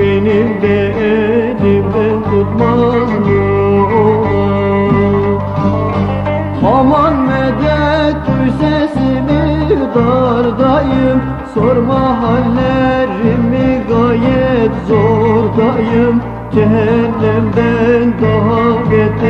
Benim de elimden tutmaz yola Aman medet sesimi dardayım Sorma hallerimi gayet zordayım. Cehennemden daha beter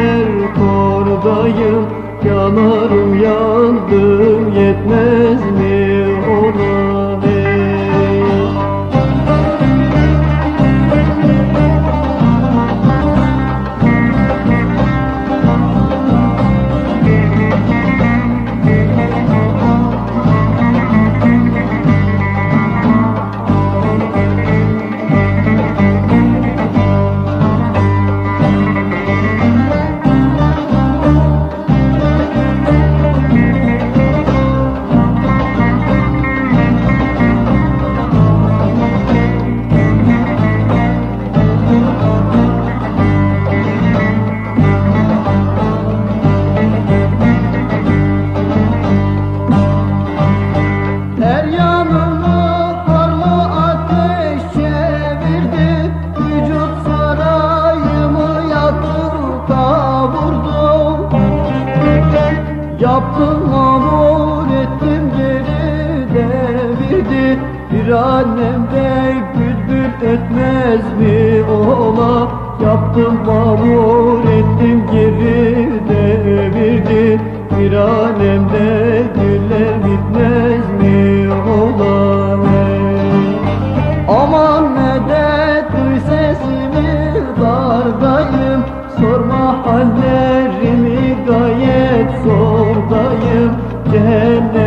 Yaptım mamur ettim geri devirdi Bir annem de bülbül etmez mi ola? Yaptım mamur ettim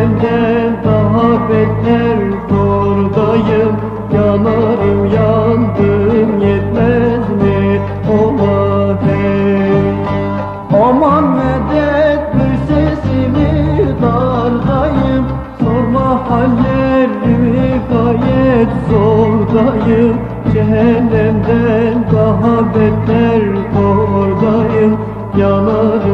Cehennemden daha beter kordayım Yanarım yandım yetmez mi? Ola hey Aman medet duy sesimi dardayım. Sorma hallerimi gayet zordayım. Cehennemden daha beter kordayım Yanar